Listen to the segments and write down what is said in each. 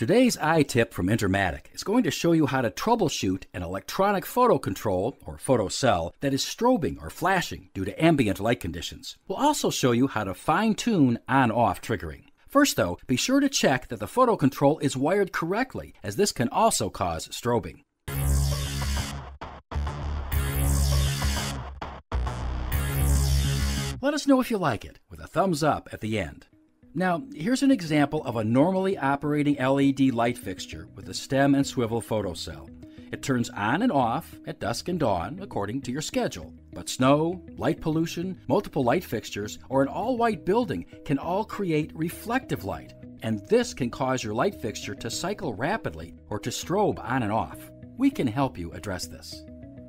Today's iTip from Intermatic is going to show you how to troubleshoot an electronic photo control or photo cell that is strobing or flashing due to ambient light conditions. We'll also show you how to fine tune on off triggering. First, though, be sure to check that the photo control is wired correctly, as this can also cause strobing. Let us know if you like it with a thumbs up at the end. Now, here's an example of a normally operating LED light fixture with a stem and swivel photocell. It turns on and off at dusk and dawn according to your schedule. But snow, light pollution, multiple light fixtures, or an all white building can all create reflective light, and this can cause your light fixture to cycle rapidly or to strobe on and off. We can help you address this.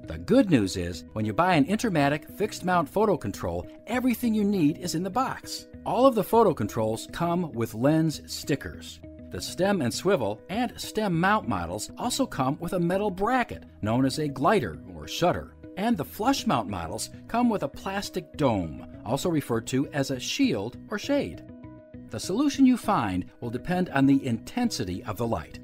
The good news is, when you buy an Intermatic fixed mount photo control, everything you need is in the box. All of the photo controls come with lens stickers. The stem and swivel and stem mount models also come with a metal bracket known as a slider or shutter. And the flush mount models come with a plastic dome, also referred to as a shield or shade. The solution you find will depend on the intensity of the light.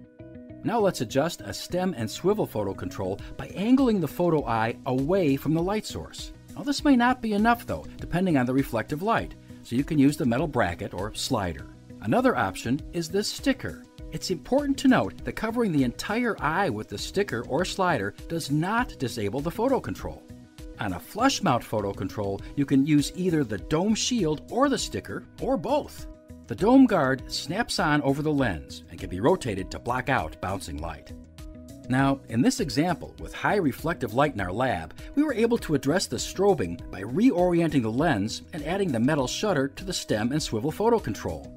Now let's adjust a stem and swivel photo control by angling the photo eye away from the light source. Now this may not be enough though, depending on the reflective light so you can use the metal bracket or slider. Another option is this sticker. It's important to note that covering the entire eye with the sticker or slider does not disable the photo control. On a flush mount photo control, you can use either the dome shield or the sticker, or both. The dome guard snaps on over the lens and can be rotated to block out bouncing light. Now, in this example, with high reflective light in our lab, we were able to address the strobing by reorienting the lens and adding the metal shutter to the stem and swivel photo control.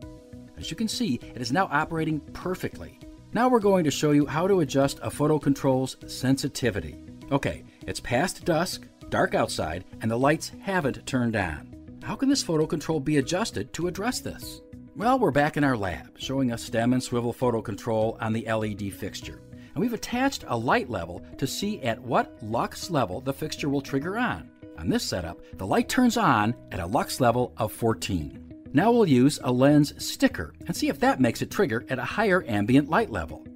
As you can see, it is now operating perfectly. Now we're going to show you how to adjust a photo control's sensitivity. Okay, it's past dusk, dark outside, and the lights haven't turned on. How can this photo control be adjusted to address this? Well, we're back in our lab, showing a stem and swivel photo control on the LED fixture and we've attached a light level to see at what lux level the fixture will trigger on. On this setup, the light turns on at a lux level of 14. Now we'll use a lens sticker and see if that makes it trigger at a higher ambient light level.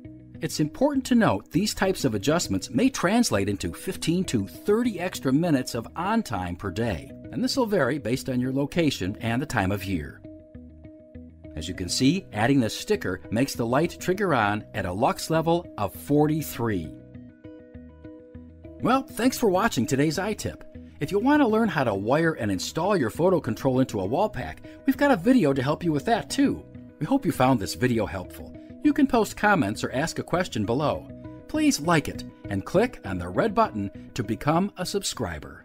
It's important to note these types of adjustments may translate into 15 to 30 extra minutes of on time per day, and this will vary based on your location and the time of year. As you can see, adding the sticker makes the light trigger on at a lux level of 43. Well, thanks for watching today's iTip. If you want to learn how to wire and install your photo control into a wall pack, we've got a video to help you with that too. We hope you found this video helpful. You can post comments or ask a question below. Please like it and click on the red button to become a subscriber.